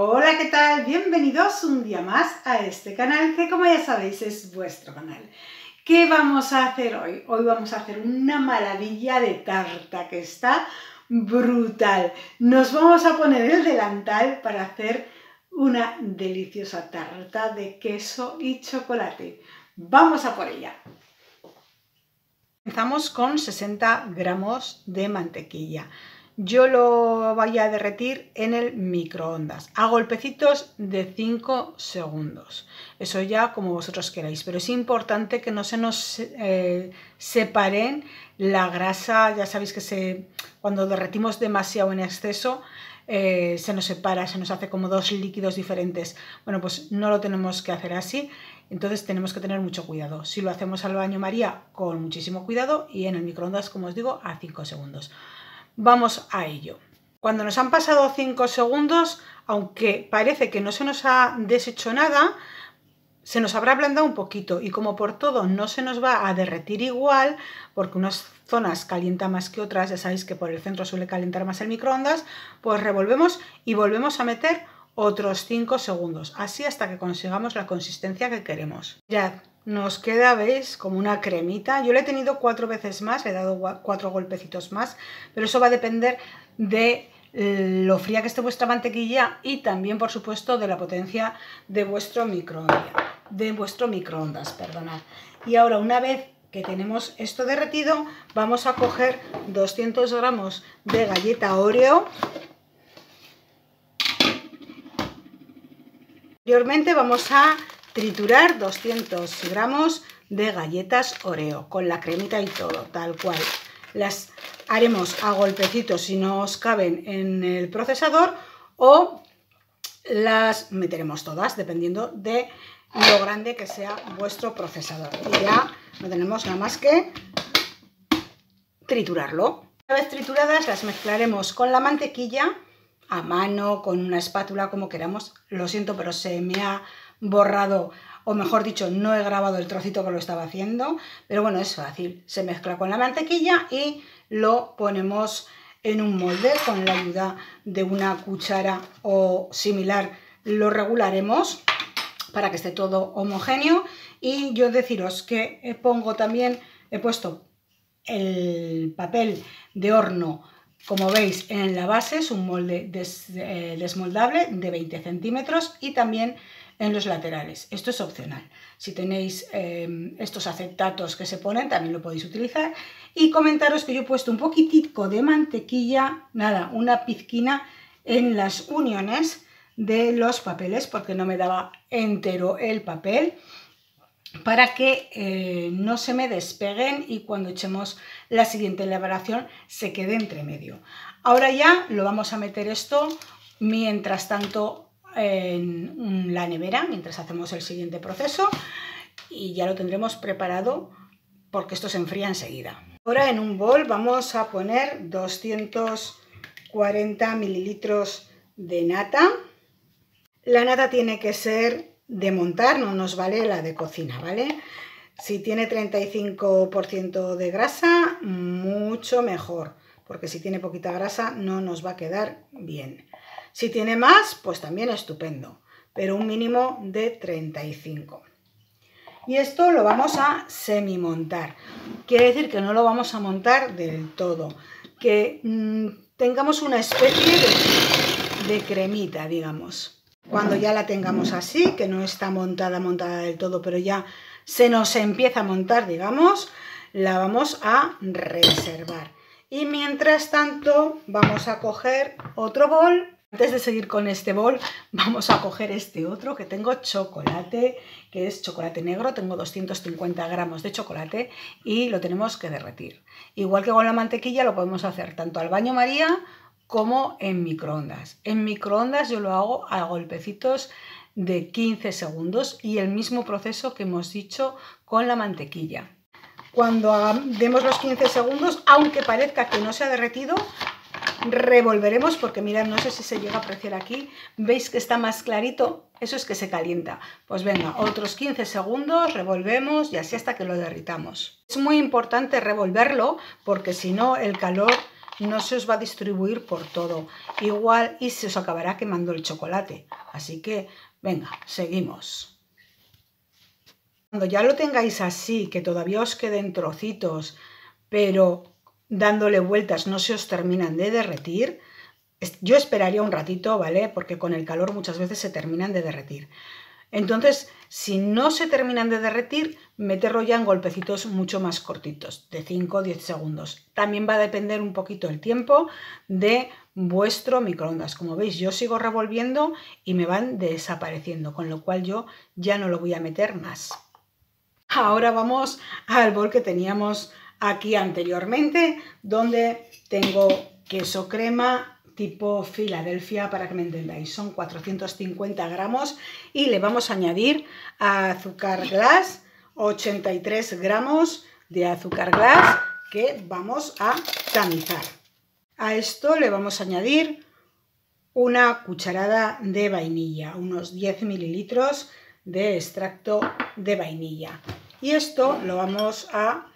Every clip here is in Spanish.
Hola, ¿qué tal? Bienvenidos un día más a este canal que como ya sabéis es vuestro canal. ¿Qué vamos a hacer hoy? Hoy vamos a hacer una maravilla de tarta que está brutal. Nos vamos a poner el delantal para hacer una deliciosa tarta de queso y chocolate. Vamos a por ella. Comenzamos con 60 gramos de mantequilla yo lo voy a derretir en el microondas a golpecitos de 5 segundos. Eso ya como vosotros queráis, pero es importante que no se nos eh, separen la grasa, ya sabéis que se, cuando derretimos demasiado en exceso eh, se nos separa, se nos hace como dos líquidos diferentes. Bueno, pues no lo tenemos que hacer así, entonces tenemos que tener mucho cuidado. Si lo hacemos al baño María, con muchísimo cuidado y en el microondas, como os digo, a 5 segundos. Vamos a ello. Cuando nos han pasado 5 segundos, aunque parece que no se nos ha deshecho nada, se nos habrá ablandado un poquito y como por todo no se nos va a derretir igual, porque unas zonas calientan más que otras, ya sabéis que por el centro suele calentar más el microondas, pues revolvemos y volvemos a meter otros 5 segundos, así hasta que consigamos la consistencia que queremos. Ya nos queda, ¿veis? Como una cremita. Yo le he tenido cuatro veces más, le he dado cuatro golpecitos más, pero eso va a depender de lo fría que esté vuestra mantequilla y también, por supuesto, de la potencia de vuestro microondas, de vuestro microondas, perdonad. Y ahora, una vez que tenemos esto derretido, vamos a coger 200 gramos de galleta Oreo. Posteriormente vamos a triturar 200 gramos de galletas Oreo con la cremita y todo, tal cual. Las haremos a golpecitos si no os caben en el procesador o las meteremos todas dependiendo de lo grande que sea vuestro procesador. Y ya no tenemos nada más que triturarlo. Una vez trituradas las mezclaremos con la mantequilla a mano, con una espátula, como queramos. Lo siento, pero se me ha borrado, o mejor dicho, no he grabado el trocito que lo estaba haciendo, pero bueno, es fácil. Se mezcla con la mantequilla y lo ponemos en un molde con la ayuda de una cuchara o similar. Lo regularemos para que esté todo homogéneo y yo deciros que pongo también, he puesto el papel de horno como veis en la base es un molde eh, desmoldable de 20 centímetros y también en los laterales. Esto es opcional. Si tenéis em, estos acetatos que se ponen, también lo podéis utilizar. Y comentaros que yo he puesto un poquitico de mantequilla, nada, una pizquina en las uniones de los papeles, porque no me daba entero el papel, para que eh, no se me despeguen y cuando echemos la siguiente elaboración se quede entre medio. Ahora ya lo vamos a meter esto mientras tanto en la nevera mientras hacemos el siguiente proceso y ya lo tendremos preparado porque esto se enfría enseguida. Ahora en un bol vamos a poner 240 mililitros de nata. La nata tiene que ser de montar, no nos vale la de cocina, ¿vale? Si tiene 35% de grasa, mucho mejor, porque si tiene poquita grasa no nos va a quedar bien. Si tiene más, pues también estupendo, pero un mínimo de 35. Y esto lo vamos a semi-montar. Quiere decir que no lo vamos a montar del todo, que mm, tengamos una especie de, de cremita, digamos. Cuando ya la tengamos así, que no está montada, montada del todo, pero ya se nos empieza a montar, digamos, la vamos a reservar. Y mientras tanto, vamos a coger otro bol antes de seguir con este bol, vamos a coger este otro que tengo chocolate, que es chocolate negro. Tengo 250 gramos de chocolate y lo tenemos que derretir. Igual que con la mantequilla lo podemos hacer tanto al baño María como en microondas. En microondas yo lo hago a golpecitos de 15 segundos y el mismo proceso que hemos dicho con la mantequilla. Cuando demos los 15 segundos, aunque parezca que no se ha derretido, revolveremos porque mirad, no sé si se llega a apreciar aquí, veis que está más clarito, eso es que se calienta. Pues venga, otros 15 segundos, revolvemos y así hasta que lo derritamos. Es muy importante revolverlo porque si no el calor no se os va a distribuir por todo igual y se os acabará quemando el chocolate. Así que, venga, seguimos. Cuando ya lo tengáis así, que todavía os queden trocitos, pero dándole vueltas no se os terminan de derretir, yo esperaría un ratito, ¿vale? Porque con el calor muchas veces se terminan de derretir. Entonces, si no se terminan de derretir, meterlo ya en golpecitos mucho más cortitos, de 5 o 10 segundos. También va a depender un poquito el tiempo de vuestro microondas. Como veis, yo sigo revolviendo y me van desapareciendo, con lo cual yo ya no lo voy a meter más. Ahora vamos al bol que teníamos aquí anteriormente, donde tengo queso crema, tipo Filadelfia para que me entendáis. Son 450 gramos y le vamos a añadir azúcar glass, 83 gramos de azúcar glass que vamos a tamizar. A esto le vamos a añadir una cucharada de vainilla, unos 10 mililitros de extracto de vainilla. Y esto lo vamos a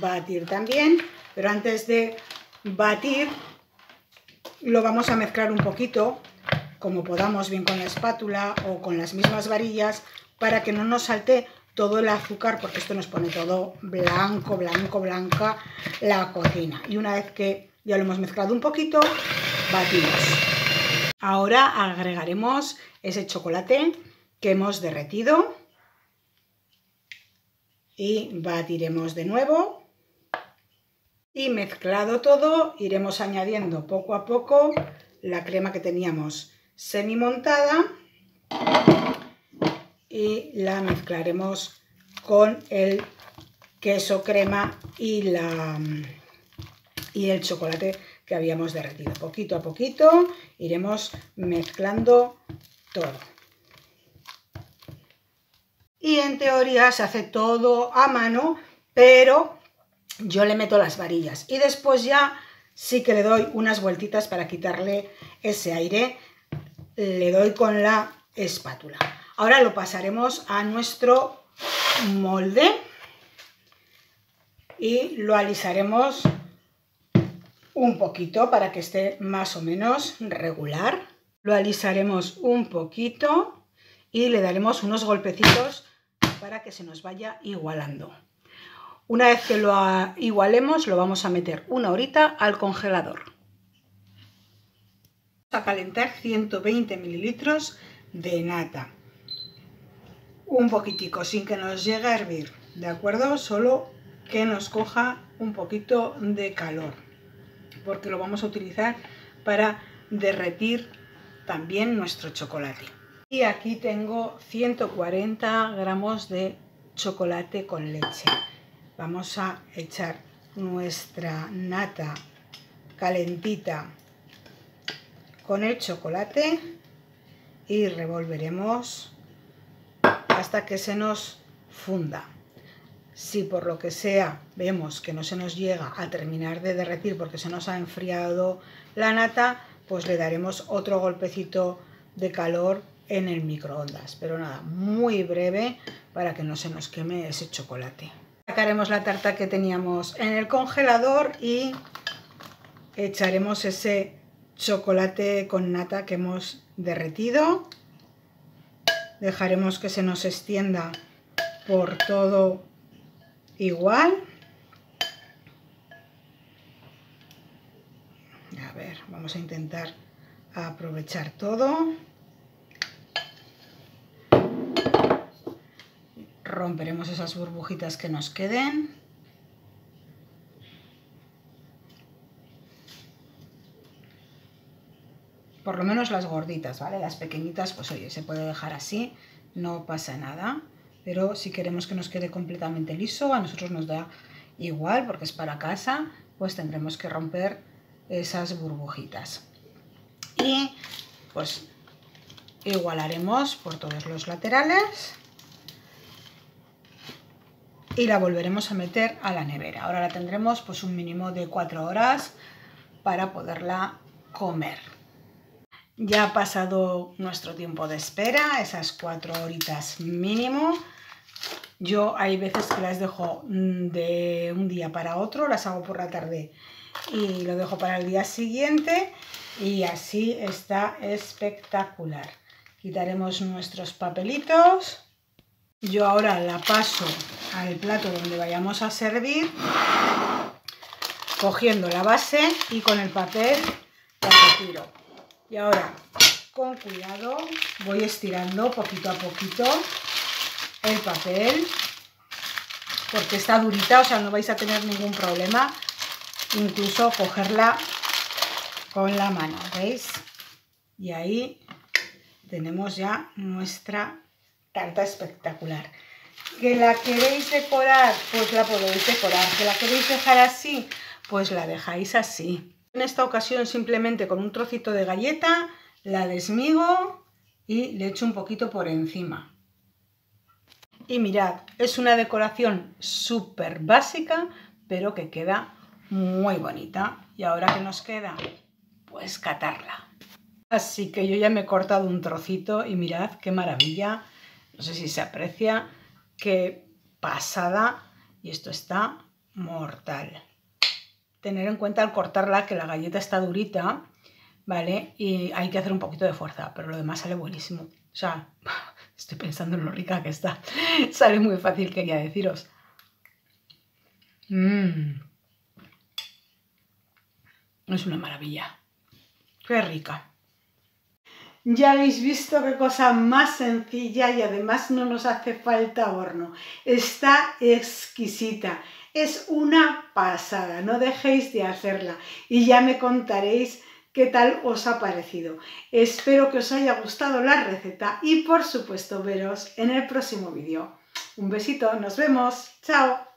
batir también, pero antes de batir lo vamos a mezclar un poquito, como podamos, bien con la espátula o con las mismas varillas, para que no nos salte todo el azúcar, porque esto nos pone todo blanco, blanco, blanca la cocina. Y una vez que ya lo hemos mezclado un poquito, batimos. Ahora agregaremos ese chocolate que hemos derretido y batiremos de nuevo y mezclado todo, iremos añadiendo poco a poco la crema que teníamos semi montada y la mezclaremos con el queso crema y, la, y el chocolate que habíamos derretido. Poquito a poquito iremos mezclando todo. Y en teoría se hace todo a mano, pero yo le meto las varillas y después ya sí que le doy unas vueltitas para quitarle ese aire, le doy con la espátula. Ahora lo pasaremos a nuestro molde y lo alisaremos un poquito para que esté más o menos regular. Lo alisaremos un poquito y le daremos unos golpecitos para que se nos vaya igualando. Una vez que lo igualemos, lo vamos a meter una horita al congelador. Vamos a calentar 120 mililitros de nata. Un poquitico, sin que nos llegue a hervir, ¿de acuerdo? Solo que nos coja un poquito de calor, porque lo vamos a utilizar para derretir también nuestro chocolate. Y aquí tengo 140 gramos de chocolate con leche vamos a echar nuestra nata calentita con el chocolate y revolveremos hasta que se nos funda. Si por lo que sea vemos que no se nos llega a terminar de derretir porque se nos ha enfriado la nata, pues le daremos otro golpecito de calor en el microondas. Pero nada, muy breve para que no se nos queme ese chocolate. Sacaremos la tarta que teníamos en el congelador y echaremos ese chocolate con nata que hemos derretido. Dejaremos que se nos extienda por todo igual. A ver, vamos a intentar aprovechar todo. Romperemos esas burbujitas que nos queden. Por lo menos las gorditas, ¿vale? Las pequeñitas, pues oye, se puede dejar así, no pasa nada. Pero si queremos que nos quede completamente liso, a nosotros nos da igual, porque es para casa, pues tendremos que romper esas burbujitas. Y pues igualaremos por todos los laterales y la volveremos a meter a la nevera. Ahora la tendremos pues un mínimo de 4 horas para poderla comer. Ya ha pasado nuestro tiempo de espera, esas 4 horitas mínimo. Yo hay veces que las dejo mm, de un día para otro, las hago por la tarde y lo dejo para el día siguiente y así está espectacular. Quitaremos nuestros papelitos. Yo ahora la paso al plato donde vayamos a servir, cogiendo la base y con el papel la retiro. Y ahora, con cuidado, voy estirando poquito a poquito el papel, porque está durita, o sea, no vais a tener ningún problema, incluso cogerla con la mano, ¿veis? Y ahí tenemos ya nuestra tarta espectacular. ¿Que la queréis decorar? Pues la podéis decorar. ¿Que la queréis dejar así? Pues la dejáis así. En esta ocasión simplemente con un trocito de galleta la desmigo y le echo un poquito por encima. Y mirad, es una decoración súper básica, pero que queda muy bonita. Y ahora que nos queda, pues catarla. Así que yo ya me he cortado un trocito y mirad qué maravilla. No sé si se aprecia, qué pasada. Y esto está mortal. Tener en cuenta al cortarla que la galleta está durita, ¿vale? Y hay que hacer un poquito de fuerza, pero lo demás sale buenísimo. O sea, estoy pensando en lo rica que está. sale muy fácil, quería deciros. Mmm. Es una maravilla. Qué rica. Ya habéis visto qué cosa más sencilla y además no nos hace falta horno. Está exquisita. Es una pasada. No dejéis de hacerla y ya me contaréis qué tal os ha parecido. Espero que os haya gustado la receta y por supuesto veros en el próximo vídeo. Un besito, nos vemos. Chao.